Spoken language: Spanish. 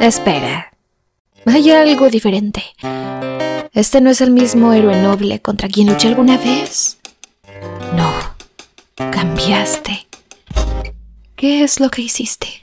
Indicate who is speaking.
Speaker 1: Espera. Hay algo diferente. Este no es el mismo héroe noble contra quien luché alguna vez. No. Cambiaste. ¿Qué es lo que hiciste?